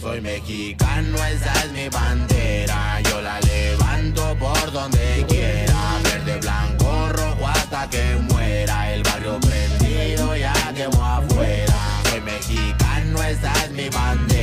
Soy mexicano, esa es mi bandera. Yo la levanto por donde quiera. Verde, blanco, rojo hasta que muera. El barrio prendido ya quemó afuera. Soy mexicano, esa es mi bandera.